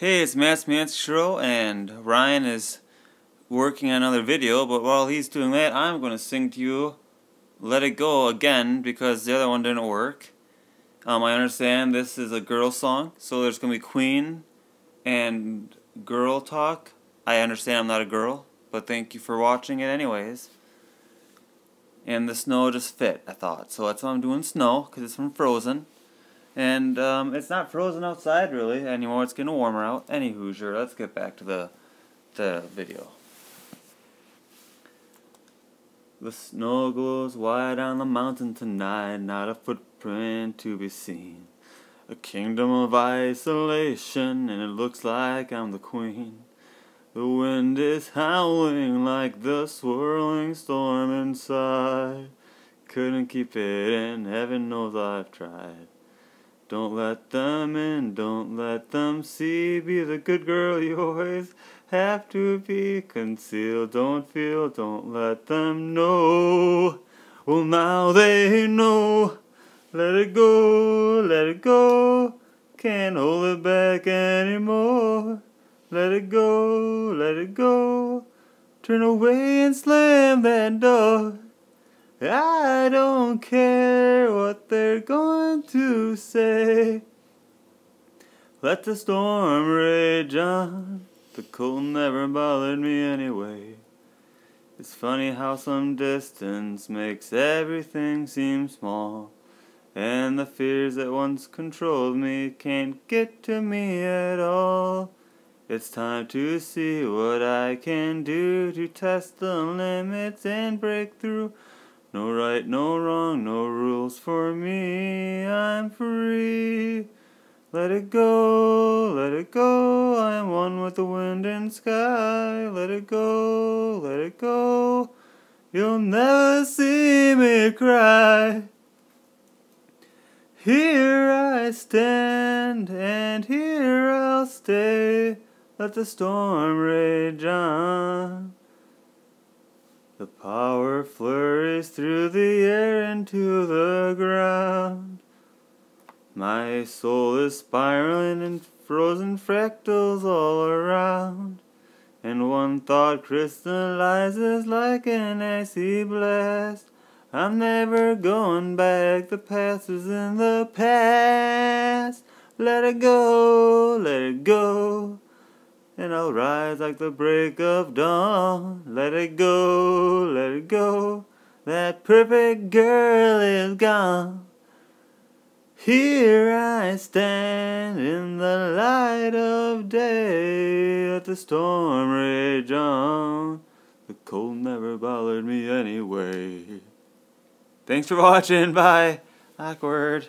Hey, it's Matt's Show, and Ryan is working on another video, but while he's doing that, I'm going to sing to you Let It Go again because the other one didn't work. Um, I understand this is a girl song, so there's going to be Queen and girl talk. I understand I'm not a girl, but thank you for watching it anyways. And the snow just fit, I thought. So that's why I'm doing snow, because it's from Frozen. And um, it's not frozen outside really anymore. It's getting warmer out. Any Hoosier, let's get back to the the video. The snow glows white on the mountain tonight, not a footprint to be seen. A kingdom of isolation, and it looks like I'm the queen. The wind is howling like the swirling storm inside. Couldn't keep it in, heaven knows I've tried. Don't let them in, don't let them see. Be the good girl you always have to be. Conceal, don't feel, don't let them know. Well, now they know. Let it go, let it go. Can't hold it back anymore. Let it go, let it go. Turn away and slam that door. I don't care they're going to say. Let the storm rage on. The cold never bothered me anyway. It's funny how some distance makes everything seem small. And the fears that once controlled me can't get to me at all. It's time to see what I can do to test the limits and break through. No right, no wrong, no for me. I'm free. Let it go, let it go. I am one with the wind and sky. Let it go, let it go. You'll never see me cry. Here I stand, and here I'll stay. Let the storm rage on. The power flurries through into the ground. My soul is spiraling in frozen fractals all around. And one thought crystallizes like an icy blast. I'm never going back, the past is in the past. Let it go, let it go and I'll rise like the break of dawn. Let it go, let it go. That perfect girl is gone. Here I stand in the light of day. Let the storm rage on. The cold never bothered me anyway. Thanks for watching. Bye. Awkward.